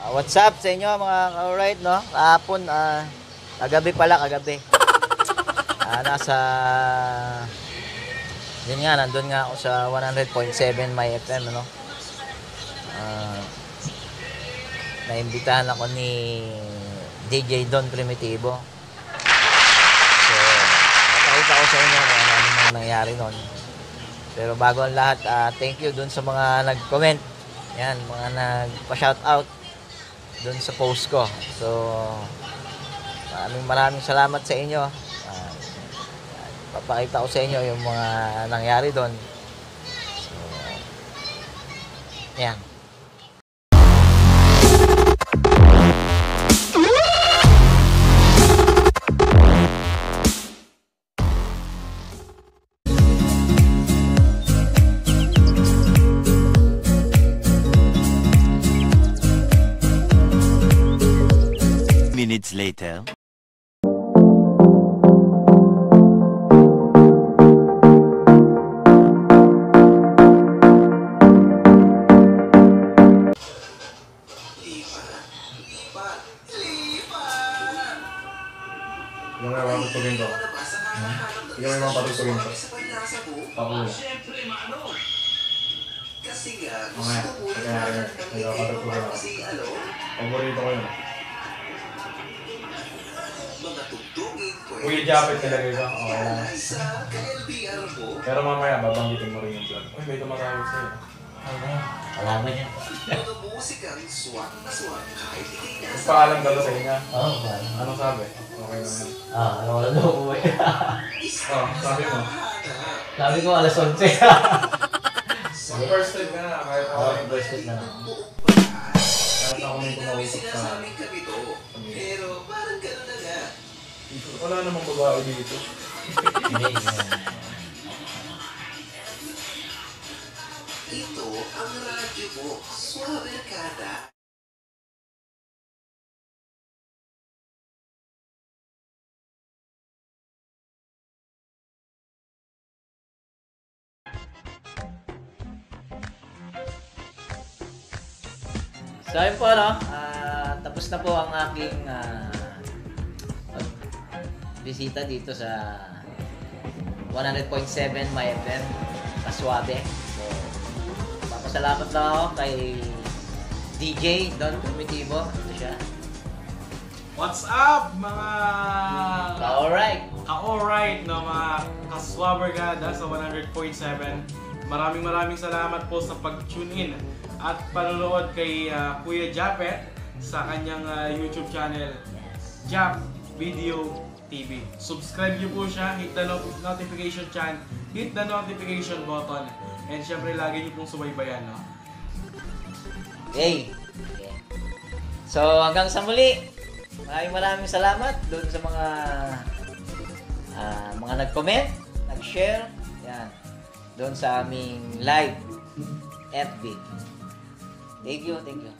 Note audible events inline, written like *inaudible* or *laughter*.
Ah, what's up sa inyo mga alright no? Kahapon, ah, kagabi pala, kagabi. Ah, nasa, yun nga, nandun nga ako sa 100.7 my FM, ano? Ah, naimbitahan ako ni DJ Don Primitivo. So, papakita ko sa inyo kung ano, ano mga nangyari nun. Pero bago ang lahat, ah, thank you dun sa mga nag-comment. Yan, mga nagpa-shout dun sa post ko. So, maraming maraming salamat sa inyo. Ah, papakita ko sa inyo yung mga nangyari doon. So, yan. Minutes later. Yung may mga tutugin ko. Yung may mga patutugin ko. Pakulo. Mamaya, kaya rin. May mga patutugin ako. Paborito ko yun. Kuya Japet nilagay ko. Okay lang. Pero mamaya, babanggitin mo rin yung vlog. Uy, may tumatawag sa'yo. Alam mo niya. Magpaalam ka ba sa kanya? Oo, oh, ba? Anong sabi? Okay lang yan. Ah, ano wala daw umuwi. Oh, sabi mo. Sabi ko alas 11. First time ka na, kahit ako Oo, yung first week na. Kahit ako may kumausap sa Pero parang nga. Wala namang babae dito. *laughs* Ito ang radyo mo. Suave kada. So ayun po no, ah, tapos na po ang aking pag- bisita dito sa 100.7 My FM, Kaswabe. So, papasalamat lang ako kay DJ Don Primitivo. Ito siya. What's up mga Alright. ka-alright no mga kaswabergada sa 100.7 Maraming maraming salamat po sa pag-tune in at panonood kay ah, Kuya Japet sa kanyang ah, YouTube channel Jap Video TV. Subscribe niyo po siya, hit the no- notification chan, hit the notification button, and syempre lagi niyo pong subaybayan. No? Okay. So hanggang sa muli. Maraming maraming salamat doon sa mga ah, mga nag-comment, nag-share, yan. Doon sa aming live FB. Thank you, thank you.